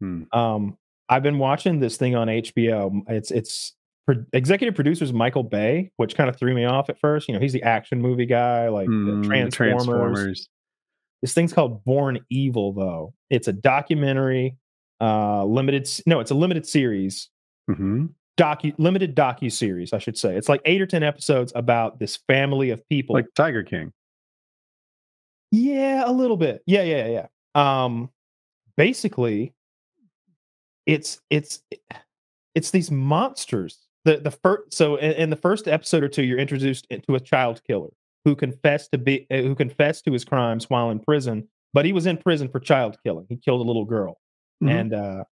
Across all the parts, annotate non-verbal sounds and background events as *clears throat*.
Hmm. Um, I've been watching this thing on HBO. It's it's pro- executive producers Michael Bay, which kind of threw me off at first. You know, he's the action movie guy, like the Hmm, Transformers. Transformers. This thing's called Born Evil, though. It's a documentary, uh, limited. No, it's a limited series hmm docu limited docu series, I should say. It's like eight or ten episodes about this family of people. Like Tiger King. yeah, a little bit. Yeah, yeah, yeah. Um, basically, it's it's it's these monsters. The the first so in, in the first episode or two, you're introduced to a child killer who confessed to be uh, who confessed to his crimes while in prison, but he was in prison for child killing. He killed a little girl, Mhm. and uh,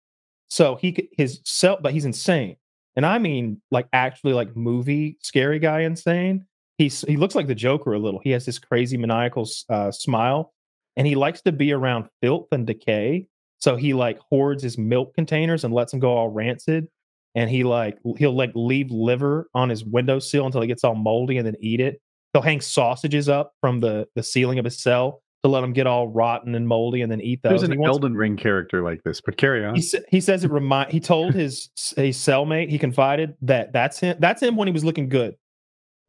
so he his self, but he's insane, and I mean like actually like movie scary guy insane. He's he looks like the Joker a little. He has this crazy maniacal uh, smile, and he likes to be around filth and decay. So he like hoards his milk containers and lets them go all rancid. And he like he'll like leave liver on his windowsill until it gets all moldy and then eat it. He'll hang sausages up from the the ceiling of his cell to let them get all rotten and moldy and then eat those. There's an wants- Elden Ring character like this, but carry on. he, he says it remind he told his his cellmate he confided that that's him that's him when he was looking good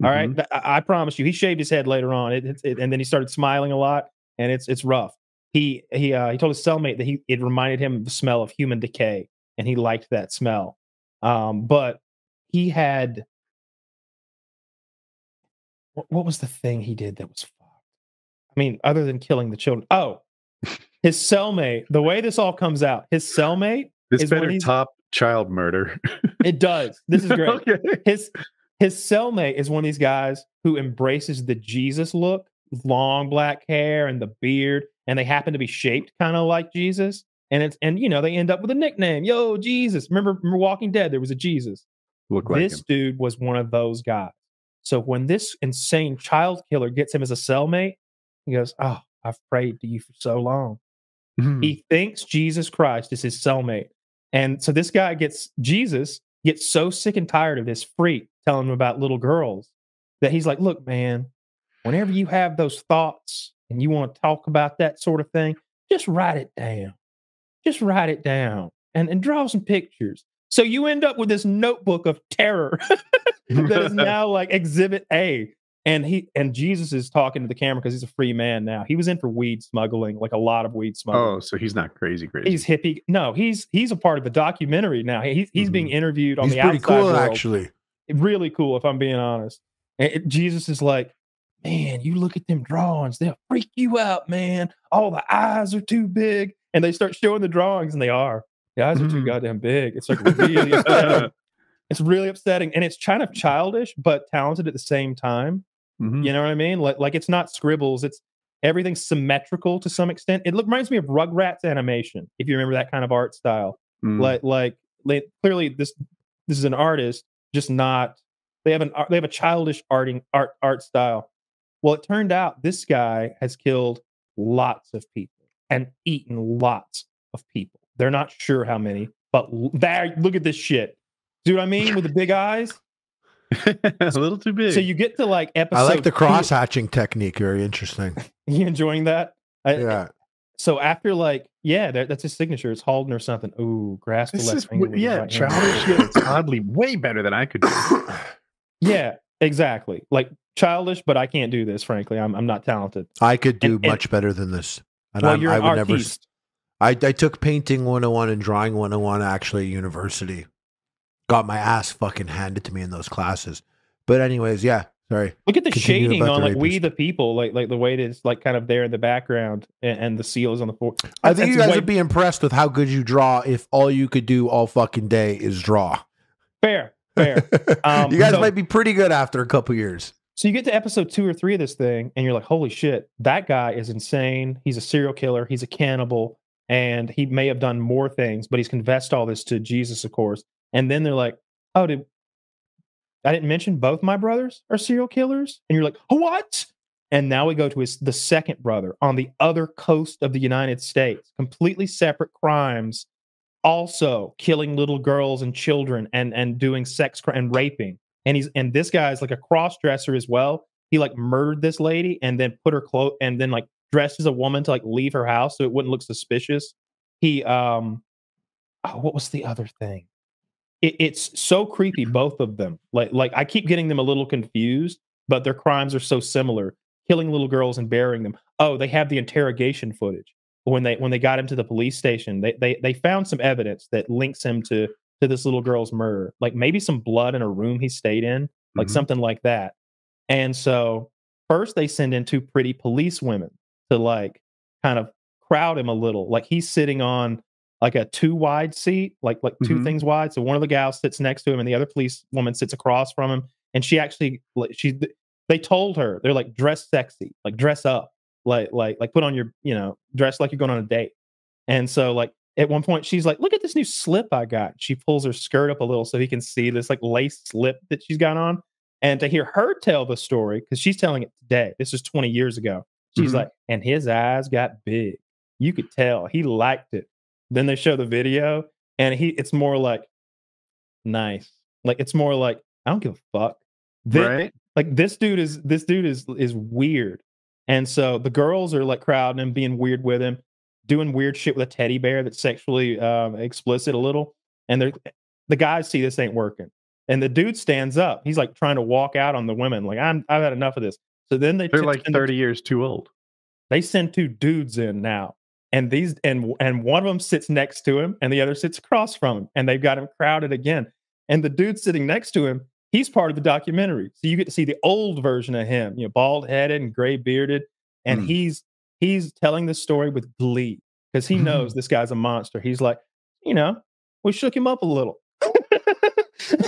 all right Mhm. Th- I, I promise you he shaved his head later on it, it, it- and then he started smiling a lot and it's it's rough he he uh, he told his cellmate that he it reminded him of the smell of human decay and he liked that smell. Um but he had what, what was the thing he did that was fucked? I mean other than killing the children. Oh! His cellmate the way this all comes out his cellmate This is better top child murder. it does. This is *laughs* great. Okay. his his cellmate is one of these guys who embraces the Jesus look, long black hair and the beard, and they happen to be shaped kind of like Jesus. And it's and you know they end up with a nickname, Yo Jesus. Remember, remember Walking Dead? There was a Jesus. Look like this him. dude was one of those guys. So when this insane child killer gets him as a cellmate, he goes, "Oh, I've prayed to you for so long." Mhm. He thinks Jesus Christ is his cellmate. And so this guy gets Jesus gets so sick and tired of this freak telling him about little girls that he's like, look, man, whenever you have those thoughts and you want to talk about that sort of thing, just write it down. Just write it down and, and draw some pictures. So you end up with this notebook of terror *laughs* that is *laughs* now like exhibit A. And he and Jesus is talking to the camera because he's a free man now. He was in for weed smuggling, like a lot of weed smuggling oh, so he's not crazy, crazy. he's hippie. No, he's he's a part of the documentary now. He's he's being mm-hmm. interviewed on He's the pretty outside cool, world. actually. Really cool, if I'm being honest. And it- Jesus is like, man, you look at them drawings, they'll freak you out, man. All the eyes are too big, and they start showing the drawings, and they are. The eyes are too Mhm. goddamn big. It's like really upsetting. *laughs* It's really upsetting, and it's kind of childish but talented at the same time. Mhm. You know what I mean? Like like it's not scribbles. It's everything's symmetrical to some extent. It look, reminds me of Rugrats animation, if you remember that kind of art style. Mm. Like like like, clearly this this is an artist, just not they have an art- they have a childish arting art art style. Well, it turned out this guy has killed lots of people and eaten lots of people. They're not sure how many, but there look at this shit. See what I mean with the big eyes? *laughs* a little too big. So you get to like episode I like the cross hatching technique. Very interesting. *laughs* You enjoying that? I- Yeah. So after like, yeah, that, that's his signature. It's Halden or something. Ooh, grasp the left is finger. yeah, right childish yet it's oddly way better than I could do. *coughs* Yeah, exactly. Like childish, but I can't do this. Frankly, I'm I'm not talented. I could do And- and- much better than this. And well, I'm, you're I would never. I, I took painting 101 and drawing 101 actually at university. Got my ass fucking handed to me in those classes. But anyways, yeah. Sorry. Look at the Continue shading on the like we the people, like like the way that it's like kind of there in the background, and, and the seal is on the floor. I think you guys way- would be impressed with how good you draw if all you could do all fucking day is draw. fair, fair. *laughs* Um, you guys so- might be pretty good after a couple years. So you get to episode two or three of this thing, and you're like, holy shit, that guy is insane. He's a serial killer. He's a cannibal. And he may have done more things, but he's confessed all this to Jesus, of course. And then they're like, oh, did I didn't mention both my brothers are serial killers? And you're like, what? And now we go to his the second brother on the other coast of the United States, completely separate crimes, also killing little girls and children and and doing sex cri- and raping and he's and this guy's like a cross dresser as well. He like murdered this lady and then put her clothes and then like dressed as a woman to like leave her house so it wouldn't look suspicious. He um oh, what was the other thing? It, it's so creepy, *clears throat* both of them. Like, like I keep getting them a little confused, but their crimes are so similar: killing little girls and burying them. Oh, they have the interrogation footage when they when they got him to the police station. They they they found some evidence that links him to to this little girl's murder, like maybe some blood in a room he stayed in, like Mhm. something like that. And so first they send in two pretty police women to like kind of crowd him a little. Like he's sitting on like a two wide seat, like like 2 Mhm. things wide. So one of the gals sits next to him, and the other police woman sits across from him. And she actually, she, they told her they're like dress sexy, like dress up, like like like put on your, you know, dress like you're going on a date. And so like at one point she's like, look at this new slip I got. She pulls her skirt up a little so he can see this like lace slip that she's got on. And to hear her tell the story, because she's telling it today, this is 20 years ago. She's Mhm. like, and his eyes got big. You could tell he liked it. Then they show the video, and he it's more like nice. Like it's more like, I don't give a fuck. Thi- right? Like this dude is this dude is is weird. And so the girls are like crowding him, being weird with him, doing weird shit with a teddy bear that's sexually um, explicit a little. And they're the guys see this ain't working. And the dude stands up. He's like trying to walk out on the women. Like, I'm I've had enough of this. So then they They're like send the- 30 years too old. they send two dudes in now and these and and one of them sits next to him and the other sits across from him and they've got him crowded again and the dude sitting next to him he's part of the documentary so you get to see the old version of him you know bald headed and gray bearded and Hmm. he's he's telling the story with glee because he knows this guy's a monster. He's like you know we shook him up a little.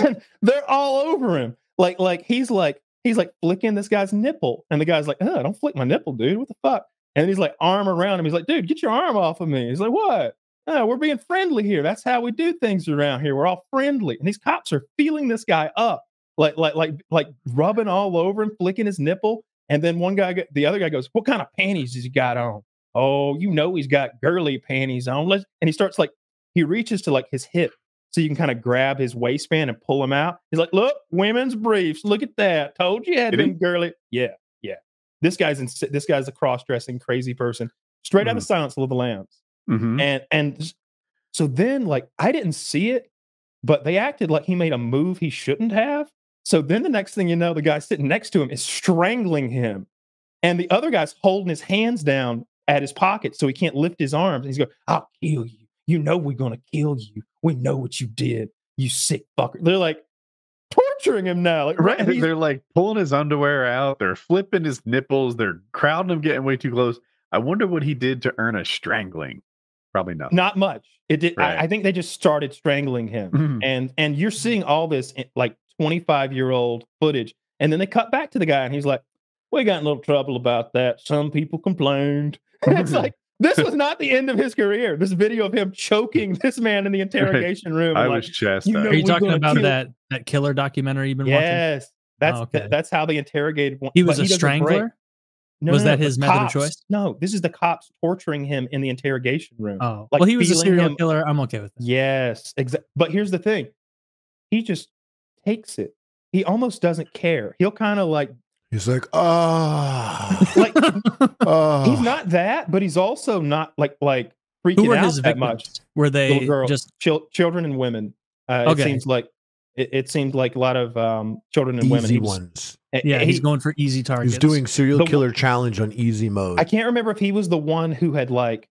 And *laughs* they're all over him. Like like he's like he's like flicking this guy's nipple and the guy's like oh don't flick my nipple dude. What the fuck? And he's like arm around him. He's like dude get your arm off of me. He's like what? Oh, we're being friendly here. That's how we do things around here. We're all friendly. And these cops are feeling this guy up like like like like rubbing all over and flicking his nipple and then one guy the other guy goes what kind of panties has he got on oh you know he's got girly panties on let's and he starts like he reaches to like his hip so you can kind of grab his waistband and pull him out. He's like, "Look, women's briefs. Look at that. Told you had Did he? girly." Yeah, yeah. This guy's in, this guy's a cross-dressing crazy person, straight out of Silence of the Lambs. Mhm. And and so then like I didn't see it, but they acted like he made a move he shouldn't have. So then the next thing you know, the guy sitting next to him is strangling him, and the other guy's holding his hands down at his pocket so he can't lift his arms. And he's going, "I'll kill you. You know we're gonna kill you. We know what you did. You sick fucker." They're like torturing him now. Like, Right. They're like pulling his underwear out. They're flipping his nipples. They're crowding him, getting way too close. I wonder what he did to earn a strangling. Probably not. not much. It did. Right. I, I think they just started strangling him. Mhm. and and you're seeing all this in, like 25 year old footage and then they cut back to the guy and he's like we got in a little trouble about that some people complained *laughs* and it's mm-hmm. like this was not the end of his career this video of him choking this man in the *laughs* interrogation room I and was like, chastised. you know Are you talking about kill- that that killer documentary you've been watching? yes that's Oh, okay. th- that's how they interrogated one He but was a doesn't strangler. No, Was no, that the his method of choice? no this is the cops torturing him in the interrogation room Oh, Like well, he was a serial him- killer. I'm okay with that. Yes, exactly. But here's the thing: he just takes it. He almost doesn't care. He'll kind of like, He's like, ah, like *laughs* ah. he's not that, but he's also not like like freaking Who were out his that victims? much. Were they Little girl, just chil- children and women. Uh, Okay. It seems like it, it seemed like a lot of um, children and women. easy He was- ones. yeah? he- he's going for easy targets. He's doing serial The- killer challenge on easy mode. I can't remember if he was the one who had like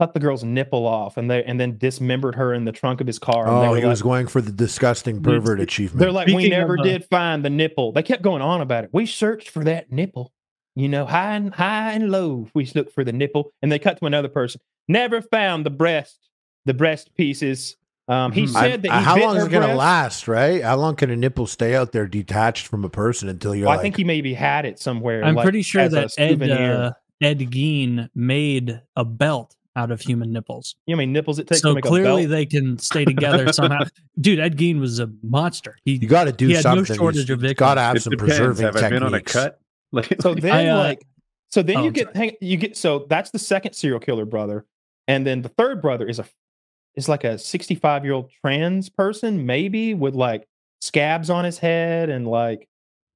cut the girl's nipple off and they and then dismembered her in the trunk of his car. And they oh, he like- was going for the disgusting pervert achievement. They're like, we never of, uh, did find the nipple. They kept going on about it. We searched for that nipple. You know, high and high and low. We looked for the nipple, and they cut to another person. Never found the breast, the breast pieces. Um, he. I- said that he how long is it going to last, right? How long can a nipple stay out there detached from a person until you're Well, like, I think he maybe had it somewhere. I'm like, pretty sure as that Ed uh, Ed Gein made a belt out of human nipples. you know how many nipples it takes to So make clearly a belt? they can stay together *laughs* somehow. Dude, Ed Gein was a monster. He you got to do He had no something. shortage of you got to victims. have It some depends. preserving Have I been on a cut? *laughs* Like, So then, I, uh, like, so then oh, you I'm get hang, you get so that's the second serial killer brother, and then the third brother is a is like a sixty five year old trans person, maybe with like scabs on his head and like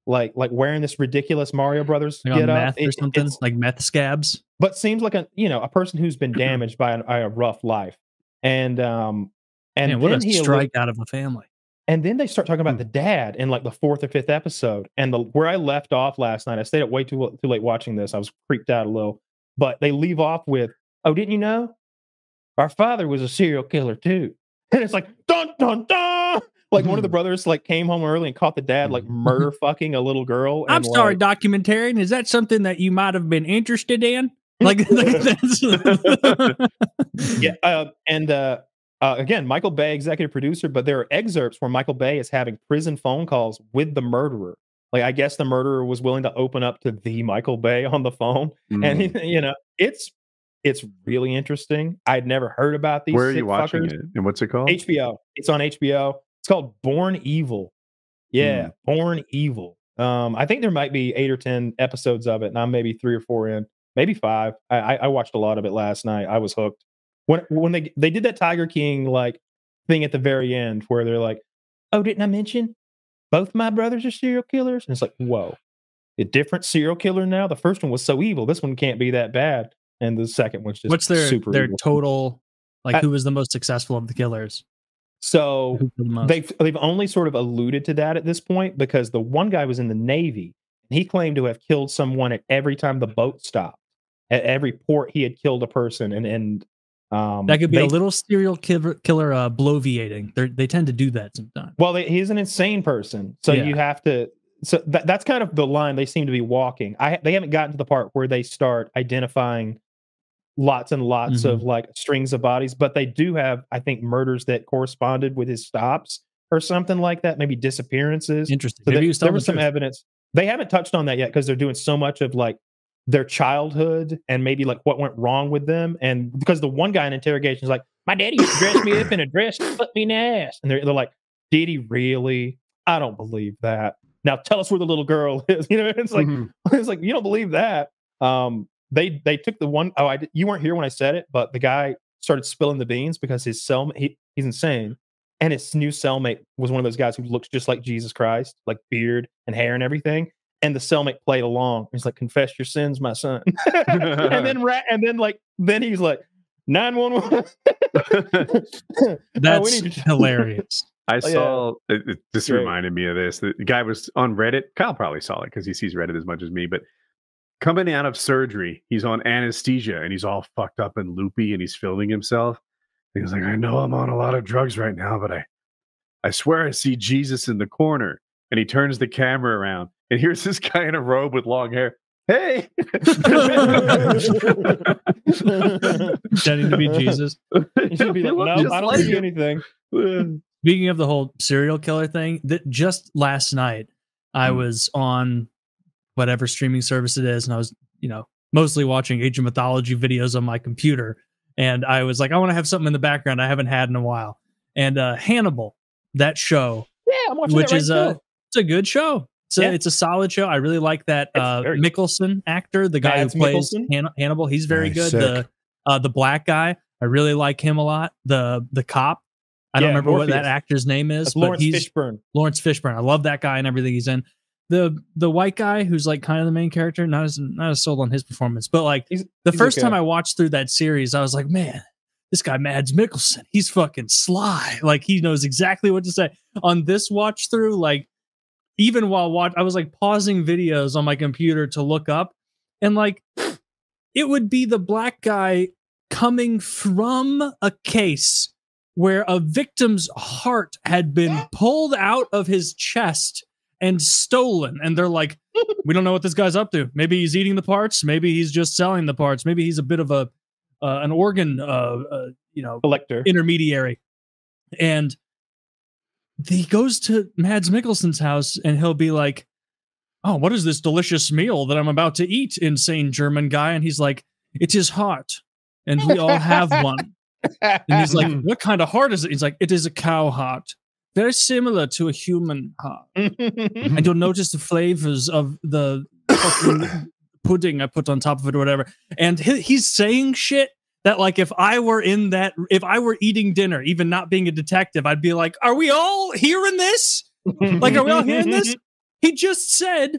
like like wearing this ridiculous Mario Brothers like get up, meth or something, it's- like meth scabs. but seems like a you know a person who's been *clears throat* damaged by, an, by a rough life, and um And Man, what then a strike out of a family. and then they start talking about Hmm. the dad in like the fourth or fifth episode. And the where I left off last night, I stayed up way too too late watching this. I was creeped out a little. But they leave off with, "Oh, didn't you know? Our father was a serial killer too." And it's like dun dun dun. Like one of the Hmm. brothers like came home early and caught the dad like murder *laughs* fucking a little girl. I'm and, sorry, like- documentarian. Is that something that you might have been interested in? *laughs* Like, *laughs* like that's yeah, uh, and uh, uh, again, Michael Bay, executive producer, but there are excerpts where Michael Bay is having prison phone calls with the murderer. Like, I guess the murderer was willing to open up to the Michael Bay on the phone, Mm. and you know, it's it's really interesting. I'd never heard about these. Where are you watching fuckers. it? And what's it called? HBO. It's on HBO. It's called Born Evil. Yeah, Born Evil. Um, I think there might be eight or ten episodes of it, and I'm maybe three or four in, maybe five. I, I, I watched a lot of it last night. I was hooked. When when they they did that Tiger King like thing at the very end, where they're like, "Oh, didn't I mention both my brothers are serial killers?" And it's like, whoa, a different serial killer now. The first one was so evil. This one can't be that bad, and the second one's just what's their super their evil. total? Like, I- who was the most successful of the killers? So the? They've they've only sort of alluded to that at this point because the one guy was in the Navy and he claimed to have killed someone at every time the boat stopped. At every port he had killed a person and and um that could be they- a little serial killer, killer uh, bloviating. They they tend to do that sometimes. well they, he's an insane person. So Yeah. you have to so that, that's kind of the line they seem to be walking. I they haven't gotten to the part where they start identifying lots and lots Mm-hmm. of like strings of bodies, but they do have I think murders that corresponded with his stops or something like that, maybe disappearances. Interesting. So Maybe there, was there was the some truth. evidence. They haven't touched on that yet because they're doing so much of like their childhood and maybe like what went wrong with them. And because the one guy in interrogation is like, my daddy used to dress me up in a dress, and put me in the ass. And they're, they're like, did he really? I don't believe that. Now tell us where the little girl *laughs* is. You know, it's like Mhm. *laughs* it's like you don't believe that. Um, they they took the one oh I you weren't here when I said it, but the guy started spilling the beans because his cellmate he, he's insane, and his new cellmate was one of those guys who looks just like Jesus Christ, like beard and hair and everything. And the cellmate played along. He's like, "Confess your sins, my son." *laughs* and then ra- and then like then he's like, 911. *laughs* That's need to- hilarious. *laughs* I oh, yeah. saw it, it just Great. reminded me of this. The guy was on Reddit. Kyle probably saw it because he sees Reddit as much as me. But coming out of surgery, he's on anesthesia and he's all fucked up and loopy and he's filming himself. And he's like, I know I'm on a lot of drugs right now, but I I swear I see Jesus in the corner. And he turns the camera around and here's this *laughs* guy in a robe with long hair. Hey, *laughs* Pretending to be Jesus. You should be like, *laughs* no, I don't like see him." anything. Speaking of the whole serial killer thing, that just last night I Hmm. was on whatever streaming service it is, and I was, you know, mostly watching Age of Mythology videos on my computer. And I was like, I want to have something in the background I haven't had in a while. And uh Hannibal, that show, Yeah, I'm watching which that right is uh too. it's a good show. It's a, it's a solid show. I really like that uh very- Mikkelsen actor, the guy Mads who plays Han- Hannibal. He's very Nice, good. sick. The uh the black guy, I really like him a lot. The the cop. I don't Yeah, remember what that actor's name is, That's but Laurence he's Fishburne. Laurence Fishburne. I love that guy and everything he's in. The the white guy who's like kind of the main character, not as not as sold on his performance, but like He's- the he's first okay. time I watched through that series, I was like, man, this guy Mads Mikkelsen, he's fucking sly. *laughs* Like he knows exactly what to say. On this watch through, like even while watch, I was like pausing videos on my computer to look up, and like it would be the black guy coming from a case where a victim's heart had been *gasps* pulled out of his chest and stolen. And they're like, *laughs* we don't know what this guy's up to. Maybe he's eating the parts. Maybe he's just selling the parts. Maybe he's a bit of a uh, an organ, uh, uh, you know, Collector. intermediary. And he goes to Mads Mikkelsen's house and he'll be like, Oh, what is this delicious meal that I'm about to eat, insane German guy? And he's like, It's his heart. And we all have *laughs* one. And he's like, What kind of heart is it? He's like, It is a cow heart. Very similar to a human heart. And you'll notice the flavors of the pudding I put on top of it or whatever. And he, he's saying shit that, like, if I were in that, if I were eating dinner, even not being a detective, I'd be like, Are we all hearing this? Like, are we all hearing this? *laughs* He just said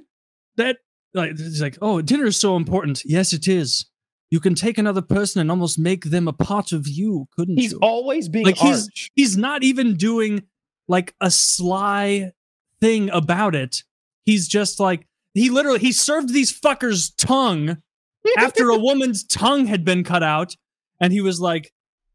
that, like, he's like, Oh, dinner is so important. Yes, it is. you can take another person and almost make them a part of you, couldn't He's you? always being Like, he's- he's not even doing like a sly thing about it. He's just like he literally he served these fuckers tongue after a *laughs* woman's tongue had been cut out, and he was like,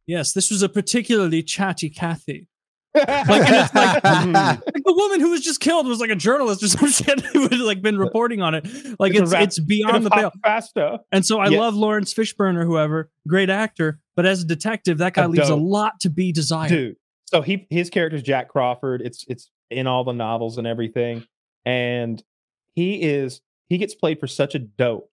"Yes, this was a particularly chatty Kathy." Like, and it's like, *laughs* *laughs* like the woman who was just killed was like a journalist or some shit who had like been reporting on it. Like It's it's rap- it's beyond the pale. faster. And so I Yeah. love Laurence Fishburne or whoever, great actor, but as a detective, that guy A leaves a lot to be desired. dude. So he his character's Jack Crawford. It's it's in all the novels and everything, and he is he gets played for such a dope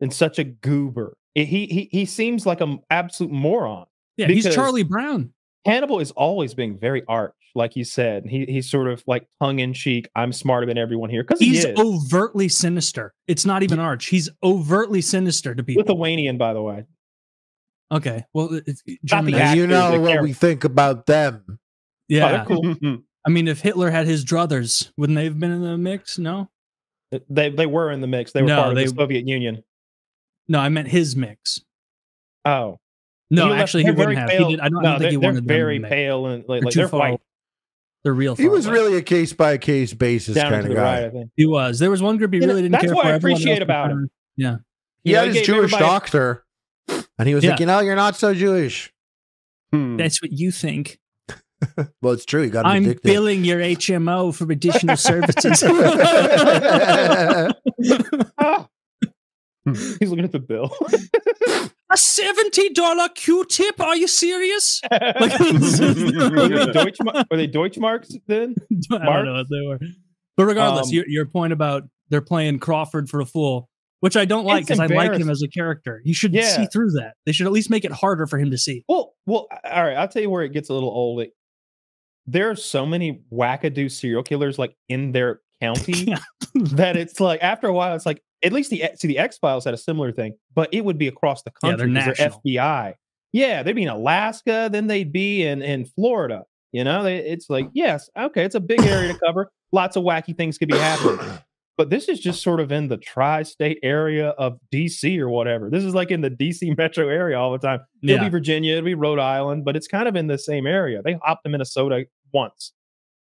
and such a goober. It- he he he seems like an absolute moron. yeah, he's Charlie Brown. Hannibal is always being very arch, like you said. He he's sort of like tongue in cheek. I'm smarter than everyone here because he He's is. overtly sinister. It's not even arch. He's overtly sinister to people. Lithuanian, by the way. Okay, well, it's Not the German. actor, and you know what character. we think about them. Oh, yeah, they're cool. *laughs* I mean, if Hitler had his druthers, wouldn't they have been in the mix? No, they they were in the mix. They were No, part of they- the Soviet Union. no, I meant his mix. Oh, No, He left- actually, he they're very wouldn't have. pale- He did. I don't, I don't think he they're, they're wanted very them in the mix. pale and like, They're like they're far. white They're real. He was away. really a case by case basis down kind of guy. right. I think. He was. There was one group he You know, really didn't that's care what. I appreciate about kind him. of- Yeah. He You know, had his Jewish everybody- doctor, and he was Yeah. "You know, you're not so Jewish." Hmm. That's what you think. *laughs* Well, it's true. He got I'm addicted. billing your HMO for additional services. Ah. *laughs* He's looking at the bill. *laughs* A seventy dollar Q-tip? Are you serious? Were they Deutschmark- were they Deutschmarks then? I don't know what they were. But regardless, Um, your your point about they're playing Crawford for a fool, which I don't like because I like him as a character. You should Yeah. see through that. They should at least make it harder for him to see. Well, well, all right. I'll tell you where it gets a little old. It- there are so many wackadoo serial killers like in their county *laughs* that it's like after a while, it's like at least the see the X Files had a similar thing, but it would be across the country 'cause they're. FBI. Yeah, they'd be in Alaska, then they'd be in in Florida. You know, they, it's like *coughs* yes, okay, it's a big area to cover. Lots of wacky things could be happening. But this is just sort of in the tri-state area of DC or whatever. This is like in the DC *laughs* metro area all the time. It'll Yeah. be Virginia, it'll be Rhode Island, but it's kind of in the same area. They hopped to Minnesota once,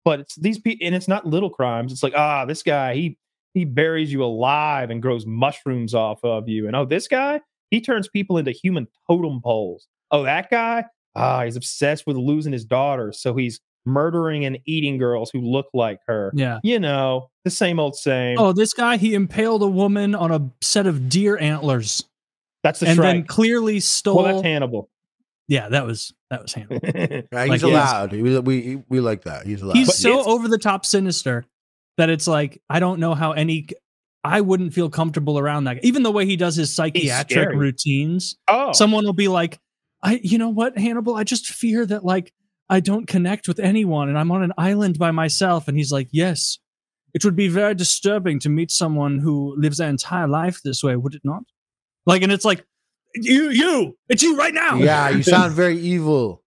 but it's these people, and it's not little crimes. It's like, ah, this guy, he he buries you alive and grows mushrooms off of you, and oh, this guy, he turns people into human totem poles. Oh, that guy, ah, he's obsessed with losing his daughter, so he's murdering and eating girls who look like her. Yeah. You know, the same old same. Oh, this guy he impaled a woman on a set of deer antlers that's the and then clearly stole. Well, that's Hannibal. yeah, that was that was him. *laughs* Yeah, Like, he's yes. allowed. We, we we like that. He's allowed. He's But so over the top sinister that it's like I don't know how any. I wouldn't feel comfortable around that. Even the way he does his psychiatric routines, oh, someone will be like, "I, you know what, Hannibal? I just fear that like I don't connect with anyone, and I'm on an island by myself." And he's like, "Yes, it would be very disturbing to meet someone who lives their entire life this way, would it not?" Like, and it's like, you, you, it's you right now. yeah, you *laughs* sound very evil.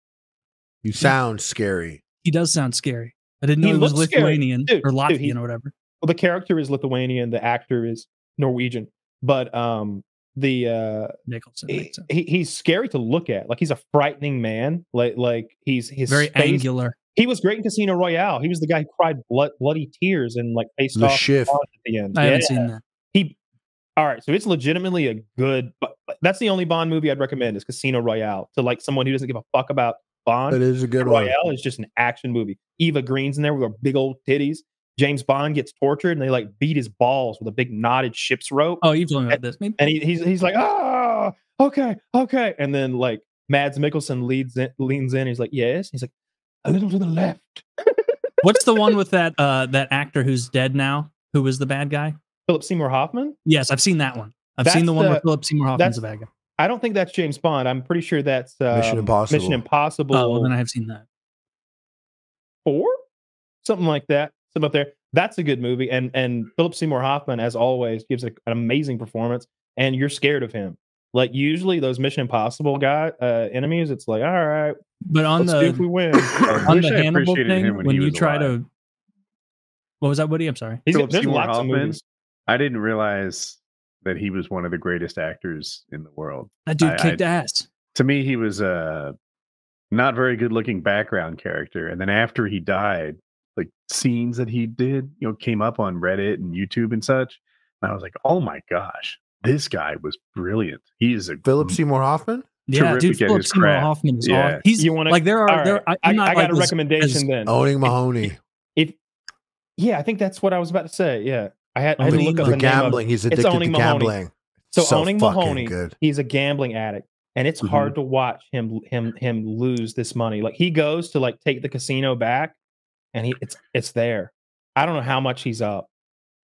You sound scary. he does sound scary. I didn't know He he, was. Lithuanian Dude, or dude, Latvian he- or whatever. well, the character is Lithuanian, the actor is Norwegian, but um, the uh, Nicholson. he, he- he's scary to look at. Like he's a frightening man. Like like he's his Very face- angular. He was great in Casino Royale. He was the guy who cried blood, bloody tears and like faced The off shift. at the end. I haven't Yeah. seen that. he all right so it's legitimately a good but that's the only bond movie i'd recommend is casino royale to like someone who doesn't give a fuck about bond It is a good one. royale is just an action movie eva green's in there with her big old titties james bond gets tortured and they like beat his balls with a big knotted ship's rope Oh, you've told me about this. Maybe. and he, he's he's like ah okay okay and then like mads mikkelsen leads in, leans in he's like yes he's like a little to the left *laughs* What's the one with that uh that actor who's dead now? Who was the bad guy? philip seymour hoffman Yes, I've seen that one. I've That's seen the one where the- Philip Seymour Hoffman's the that's- bad guy. i don't think that's james bond i'm pretty sure that's um, Mission Impossible. mission impossible Oh, well, then I have seen that. four, something like that. Something up there. That's a good movie. And and Philip Seymour Hoffman, as always, gives a, an amazing performance. And you're scared of him. Like usually those Mission Impossible guy uh, enemies, it's like, all right, But on let's see if we win. *coughs* I on the Hannibal thing, when when, you try alive. to what was that, Woody? I'm sorry. He's, Philip Seymour lots Hoffman? movies. I didn't realize that he was one of the greatest actors in the world. That dude I- kicked ass. To me, he was a not very good looking background character. And then after he died, like scenes that he did, you know, came up on Reddit and YouTube and such. And I was like, oh my gosh, this guy was brilliant. He is a Philip Seymour Hoffman. Yeah, dude, Philip Seymour craft. Hoffman is Yeah. awesome. He's You wanna- like there are All there. right, I, I, I'm not I like got a as- recommendation as- then. Owning Mahowny. If yeah, I think that's what I was about to say. Yeah, I had, I had to look up The the, name of gambling. He's It's addicted to Owning Mahowny. gambling. So, So owning Mahowny, good. he's a gambling addict, and it's Mhm. hard to watch him him him lose this money. Like he goes to like take the casino back, and he it's it's there. I don't know how much he's up,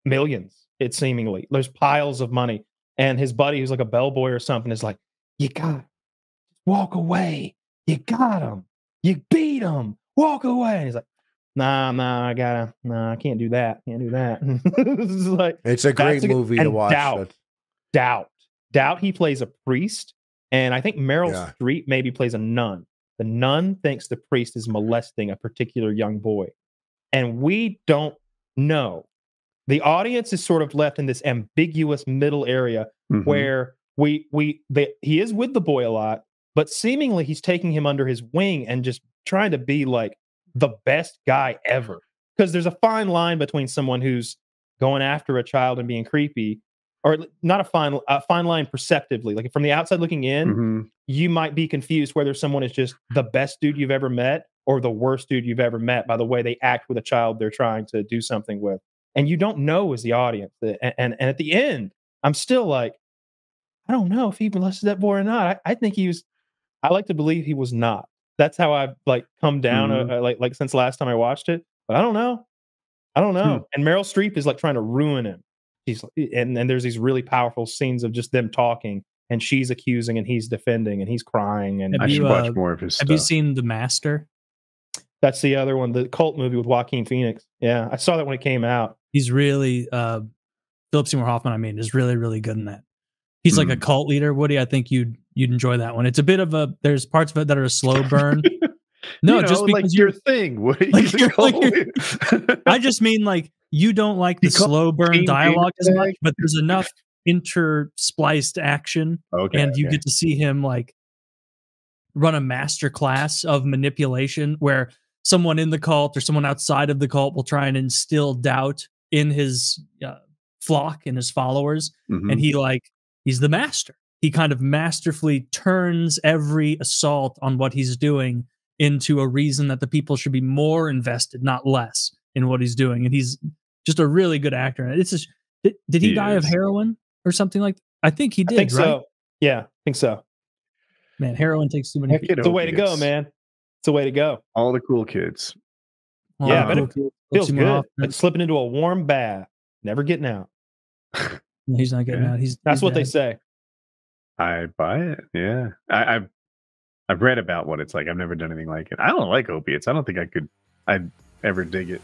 millions. It seemingly there's piles of money, and his buddy who's like a bellboy or something is like, "You got walk away. You got him. You beat him. Walk away." And he's like. Nah, nah, I gotta, nah, I can't do that. Can't do that. *laughs* Is like, It's a great a- movie to watch. Doubt. That's- Doubt. Doubt he plays a priest. And I think Meryl Yeah. Streep maybe plays a nun. The nun thinks the priest is molesting a particular young boy. And we don't know. The audience is sort of left in this ambiguous middle area Mhm. where we we they, he is with the boy a lot, but seemingly he's taking him under his wing and just trying to be like the best guy ever. Because there's a fine line between someone who's going after a child and being creepy, or not a fine a fine line perceptively. Like from the outside looking in, Mhm. you might be confused whether someone is just the best dude you've ever met or the worst dude you've ever met by the way they act with a child they're trying to do something with. And you don't know as the audience. And, and, and at the end, I'm still like, I don't know if he molested that boy or not. I, I think he was, I like to believe he was not. That's how I've like come down uh, uh, like like since last time I watched it. But I don't know. I don't know. Hmm. And Meryl Streep is like trying to ruin him. She's and and there's these really powerful scenes of just them talking, and she's accusing and he's defending and he's crying, and I Have should you, watch uh, more of his Have stuff. you seen The Master? that's the other one, the cult movie with Joaquin Phoenix. Yeah, I saw that when it came out. He's really uh Philip Seymour Hoffman, I mean, is really, really good in that. He's like a Hmm. cult leader, Woody. I think you'd you'd enjoy that one. It's a bit of a there's parts of it that are a slow *laughs* burn. No, You know, just like because your you're thing. Woody. *laughs* Like He's a like cult your- *laughs* I just mean like you don't like the call slow burn dialogue as much, but there's enough interspliced action okay, and you okay. get to see him like run a master class of manipulation where someone in the cult or someone outside of the cult will try and instill doubt in his uh, flock and his followers Mhm. and he like he's the master he kind of masterfully turns every assault on what he's doing into a reason that the people should be more invested not less in what he's doing and he's just a really good actor and it's just did, did he, He die of heroin or something like i think he I did think right so. Yeah, I think so. man heroin takes too many Heck, people It's a way to go, man. It's a way to go. All the cool kids. Yeah, but cool it. Feels good. Hoffman. Like slipping into a warm bath, never getting out. *laughs* he's not getting Yeah. out he's That's he's what they say. I buy it. Yeah, I, I've I've read about what it's like. I've never done anything like it. I don't like opiates. I don't think I could. I'd ever dig it.